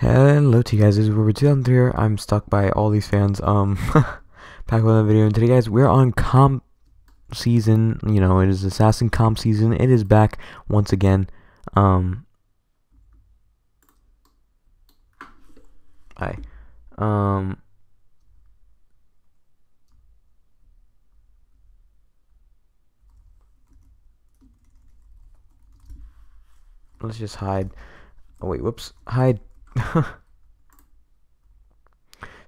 Hello to you guys, this is Robert 2003 here. I'm stuck by all these fans. Um, back with another video, and today, guys, we're on comp season. You know, it is Assassin comp season. It is back once again. Um, I um, let's just hide. Oh wait, whoops, hide.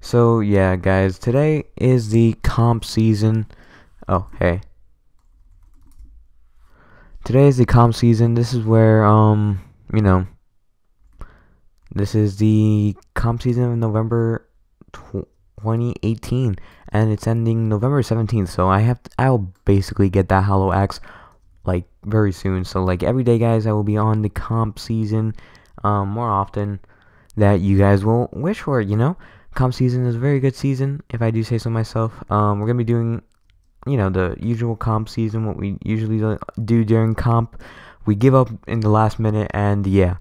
so yeah, guys, today is the comp season. Oh hey. Today is the comp season. This is where um you know. This is the comp season of November 2018, and it's ending November 17th. So I have to, I'll basically get that Hollow Axe like very soon. So like every day, guys, I will be on the comp season um, more often that you guys will wish for. You know, comp season is a very good season, if I do say so myself. Um, we're gonna be doing, you know, the usual comp season, what we usually do during comp. We give up in the last minute, and yeah,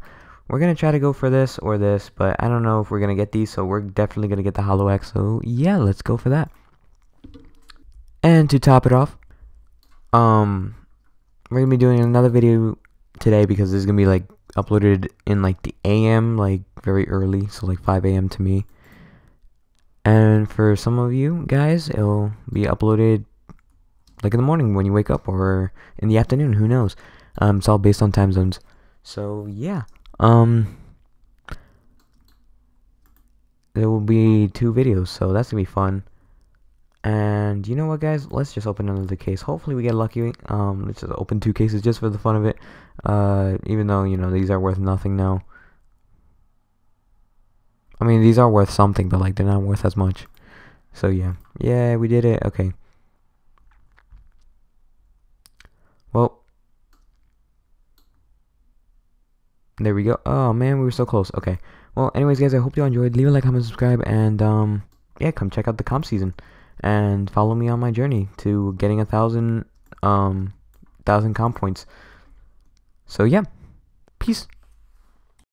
we're gonna try to go for this or this, but I don't know if we're gonna get these. So we're definitely gonna get the Hollow Axe. So yeah, let's go for that. And to top it off, um, we're gonna be doing another video today because this is gonna be like uploaded in like the AM, like very early, so like 5 a.m. to me. And for some of you guys, it'll be uploaded like in the morning when you wake up or in the afternoon, who knows. Um, it's all based on time zones. So yeah, um, there will be two videos, so that's gonna be fun. And you know what, guys? Let's just open another case. Hopefully, we get lucky. Um, let's just open two cases just for the fun of it. Uh, even though you know these are worth nothing now. I mean, these are worth something, but like they're not worth as much. So yeah, yeah, we did it. Okay. Well, there we go. Oh man, we were so close. Okay. Well, anyways, guys, I hope you all enjoyed. Leave a like, comment, subscribe, and um, yeah, come check out the comp season and follow me on my journey to getting a thousand um thousand comp points. So yeah, peace.